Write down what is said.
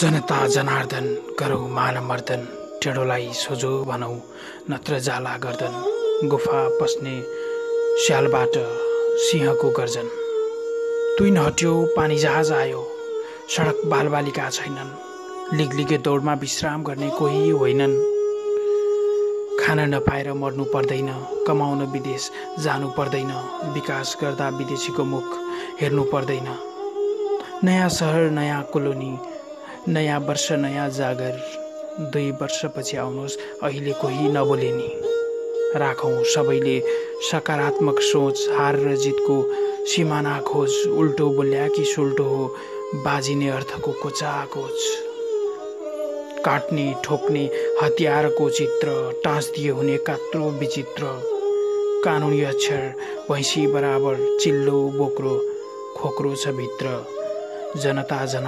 जनता जनार्दन गरौ मानमर्दन टेढोलाई सोझो भनौ नत्र जाला गर्दन गुफा पस्ने स्यालबाट सिंहको गर्जन। तुइन हट्यो पानी जहाज आयो सडक बालबालिका छैनन् लिगलिगे दौडमा विश्राम गर्ने कोही होइनन्। खान नपाएर मर्नु पर्दैन कमाउन विदेश जानु पर्दैन विकास गर्दा विदेशीको मुख हेर्नु पर्दैन। नयाँ सहर नयाँ कोलोनी नयाँ वर्ष नयाँ जागर। दुई वर्षपछि आउनुहोस् अहिले कोही नबोले नि। राखौँ सबैले सकारात्मक सोच हार र जितको सिमाना खोज। उल्टो बोल्या कि सुल्टो हो बाजिने अर्थको कोचाकोच काट्ने ठोक्ने हतियारको चित्र टाँसदिए हुने कात्रो विचित्र। कानुनी अक्षर भैँसी बराबर चिल्लो बोक्रो खोक्रो छ भित्र। जनता जना